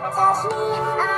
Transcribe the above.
Touch me,